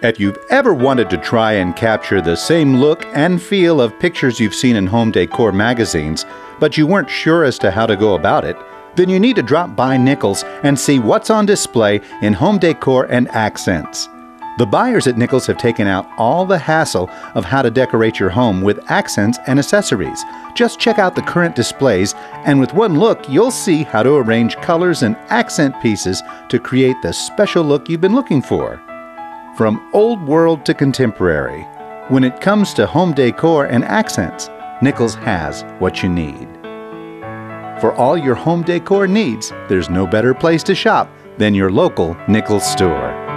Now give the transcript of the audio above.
If you've ever wanted to try and capture the same look and feel of pictures you've seen in home decor magazines, but you weren't sure as to how to go about it, then you need to drop by Nichols and see what's on display in home decor and accents. The buyers at Nichols have taken out all the hassle of how to decorate your home with accents and accessories. Just check out the current displays, and with one look, you'll see how to arrange colors and accent pieces to create the special look you've been looking for. From old world to contemporary, when it comes to home decor and accents, Nichols has what you need. For all your home decor needs, there's no better place to shop than your local Nichols store.